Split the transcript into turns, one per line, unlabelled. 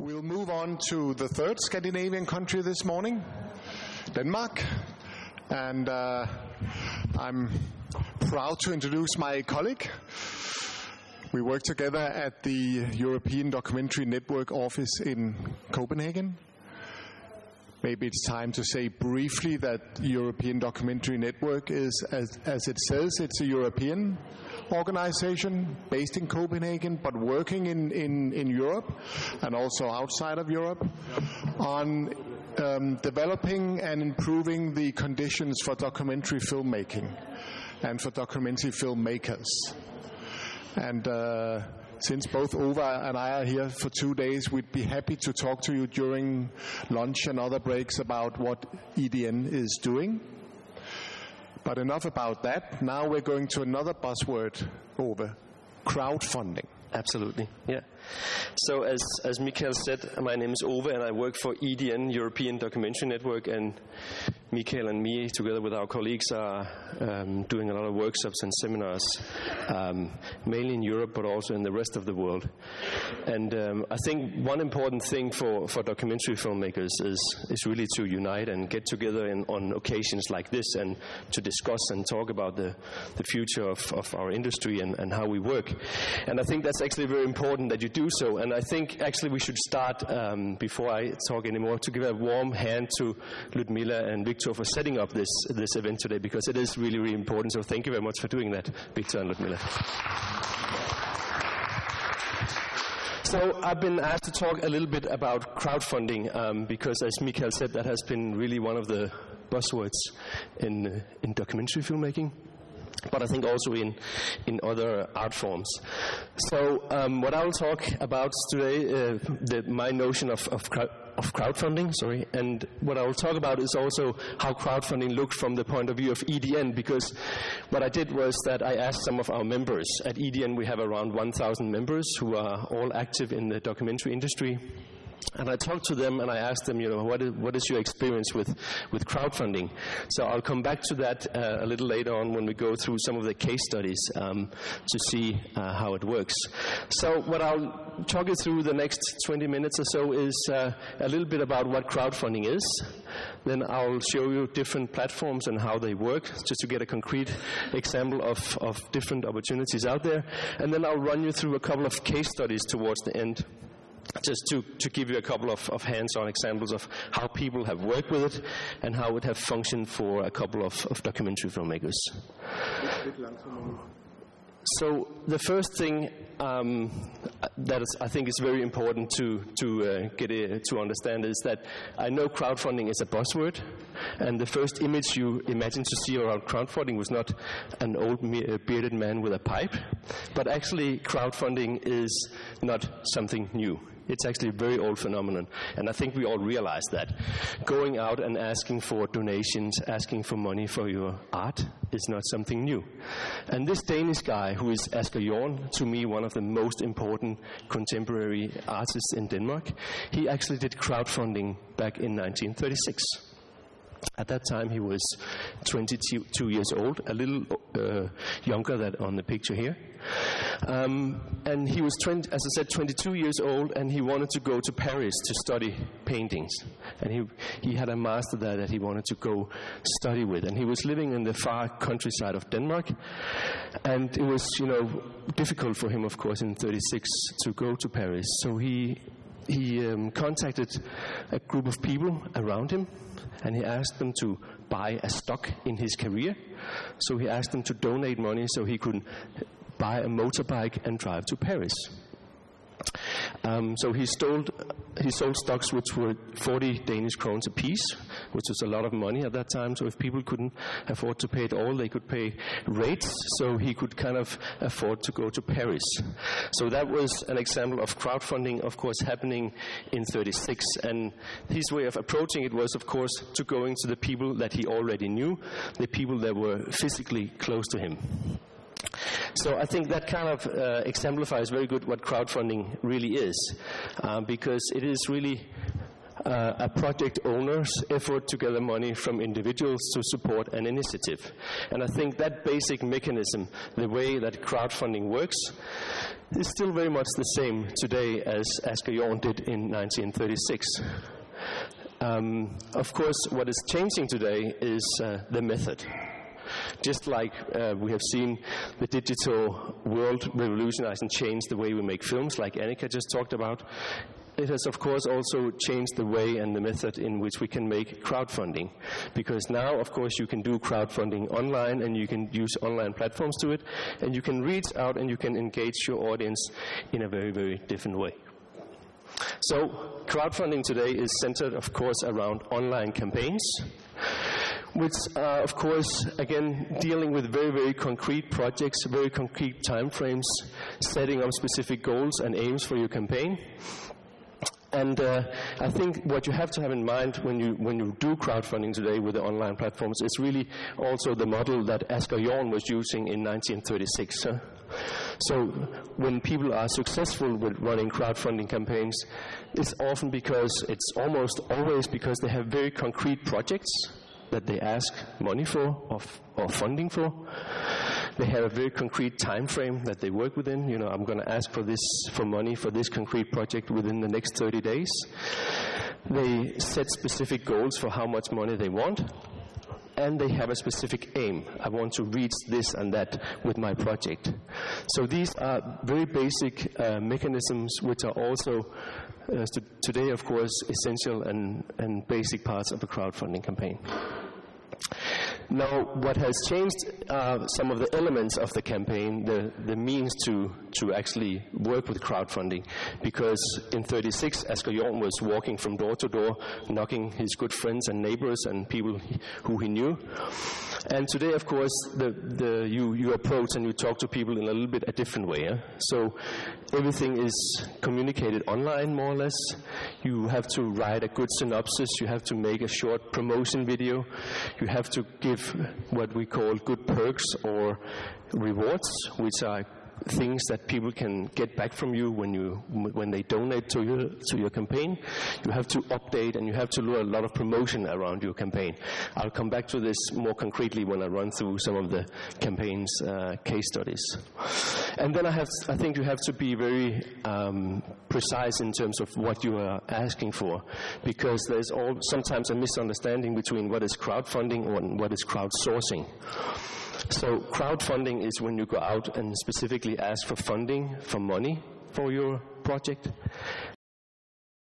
We'll move on to the third Scandinavian country this morning, Denmark. And uh, I'm proud to introduce my colleague. We work together at the European Documentary Network office in Copenhagen. Maybe it's time to say briefly that European Documentary Network is, as, as it says, it's a European organization based in Copenhagen, but working in, in, in Europe and also outside of Europe on um, developing and improving the conditions for documentary filmmaking and for documentary filmmakers. And uh, since both Ove and I are here for two days, we'd be happy to talk to you during lunch and other breaks about what EDN is doing. But enough about that. Now we're going to another buzzword, over crowdfunding.
Absolutely, yeah. So as as Mikael said, my name is Ove, and I work for EDN, European Documentary Network, and Mikael and me, together with our colleagues, are um, doing a lot of workshops and seminars, um, mainly in Europe, but also in the rest of the world. And um, I think one important thing for, for documentary filmmakers is is really to unite and get together in, on occasions like this, and to discuss and talk about the the future of, of our industry and, and how we work. And I think that's actually very important that you do so. And I think actually we should start um, before I talk anymore to give a warm hand to Ludmilla and Victor for setting up this this event today because it is really really important. So thank you very much for doing that, Victor and Ludmilla. So I've been asked to talk a little bit about crowdfunding um, because, as Mikael said, that has been really one of the buzzwords in in documentary filmmaking but I think also in, in other art forms. So, um, what I will talk about today, uh, the, my notion of, of, of crowdfunding, sorry, and what I will talk about is also how crowdfunding looked from the point of view of EDN, because what I did was that I asked some of our members. At EDN, we have around 1,000 members who are all active in the documentary industry and I talked to them and I asked them, you know, what is, what is your experience with, with crowdfunding? So I'll come back to that uh, a little later on when we go through some of the case studies um, to see uh, how it works. So what I'll talk you through the next 20 minutes or so is uh, a little bit about what crowdfunding is. Then I'll show you different platforms and how they work, just to get a concrete example of, of different opportunities out there. And then I'll run you through a couple of case studies towards the end just to, to give you a couple of, of hands-on examples of how people have worked with it and how it have functioned for a couple of, of documentary filmmakers. So the first thing um, that is, I think is very important to to uh, get a, to understand is that I know crowdfunding is a buzzword, and the first image you imagine to see around crowdfunding was not an old bearded man with a pipe, but actually crowdfunding is not something new. It's actually a very old phenomenon. And I think we all realize that. Going out and asking for donations, asking for money for your art is not something new. And this Danish guy, who is Asger Jorn, to me one of the most important contemporary artists in Denmark, he actually did crowdfunding back in 1936. At that time, he was 22 years old, a little uh, younger than on the picture here. Um, and he was, 20, as I said, 22 years old, and he wanted to go to Paris to study paintings. And he, he had a master there that he wanted to go study with. And he was living in the far countryside of Denmark. And it was, you know, difficult for him, of course, in 36 to go to Paris. So he he um, contacted a group of people around him and he asked them to buy a stock in his career. So he asked them to donate money so he could buy a motorbike and drive to Paris. Um, so he sold, he sold stocks which were 40 Danish crowns a piece, which was a lot of money at that time. So if people couldn't afford to pay it all, they could pay rates. So he could kind of afford to go to Paris. So that was an example of crowdfunding, of course, happening in 36. And his way of approaching it was, of course, to going to the people that he already knew, the people that were physically close to him. So I think that kind of uh, exemplifies very good what crowdfunding really is, uh, because it is really uh, a project owner's effort to gather money from individuals to support an initiative. And I think that basic mechanism, the way that crowdfunding works, is still very much the same today as Asger Jorn did in 1936. Um, of course, what is changing today is uh, the method. Just like uh, we have seen the digital world revolutionize and change the way we make films, like Annika just talked about, it has, of course, also changed the way and the method in which we can make crowdfunding. Because now, of course, you can do crowdfunding online and you can use online platforms to it, and you can reach out and you can engage your audience in a very, very different way. So, crowdfunding today is centered, of course, around online campaigns, which are, of course, again, dealing with very, very concrete projects, very concrete timeframes, setting up specific goals and aims for your campaign. And uh, I think what you have to have in mind when you, when you do crowdfunding today with the online platforms is really also the model that Asger Jorn was using in 1936. Uh, so when people are successful with running crowdfunding campaigns, it's often because, it's almost always because they have very concrete projects that they ask money for or, or funding for. They have a very concrete time frame that they work within. You know, I'm going to ask for this for money for this concrete project within the next 30 days. They set specific goals for how much money they want, and they have a specific aim. I want to reach this and that with my project. So these are very basic uh, mechanisms which are also uh, today, of course, essential and, and basic parts of a crowdfunding campaign. Now, what has changed uh, some of the elements of the campaign, the, the means to, to actually work with crowdfunding, because in 36, Asger Jorn was walking from door to door, knocking his good friends and neighbors and people who he knew. And today, of course, the, the, you, you approach and you talk to people in a little bit a different way. Eh? So everything is communicated online, more or less. You have to write a good synopsis. You have to make a short promotion video. You have to give what we call good perks or rewards, which are things that people can get back from you when you when they donate to your to your campaign. You have to update and you have to do a lot of promotion around your campaign. I'll come back to this more concretely when I run through some of the campaign's uh, case studies. And then I have I think you have to be very um, precise in terms of what you are asking for, because there's all sometimes a misunderstanding between what is crowdfunding and what is crowdsourcing. So crowdfunding is when you go out and specifically ask for funding, for money for your project.